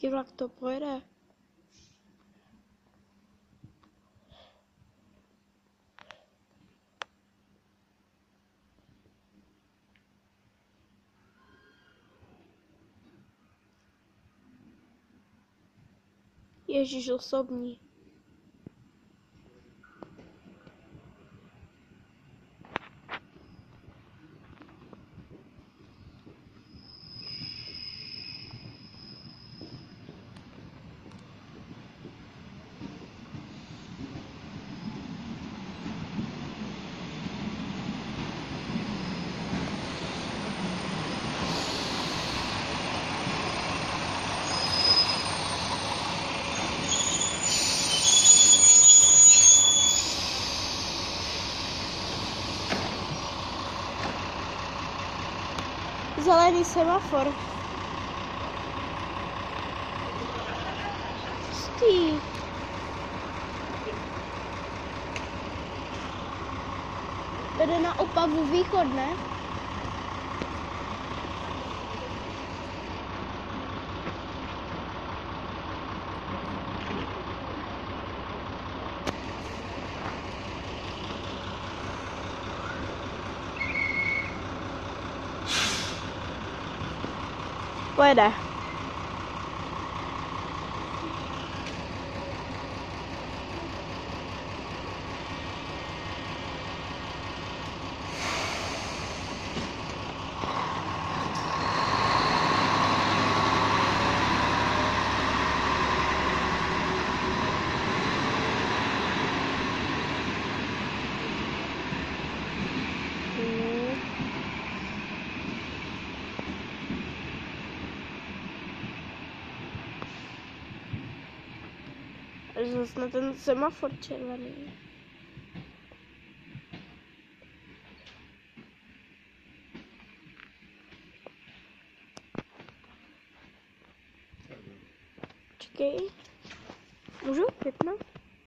Jaký vlak to pojede? Ježíš osobní. Zelený semafor. Pustý. Vede na Opavu východ, ne? Pojede. Zase na ten semafor červený. Čekej. Můžu vypnout?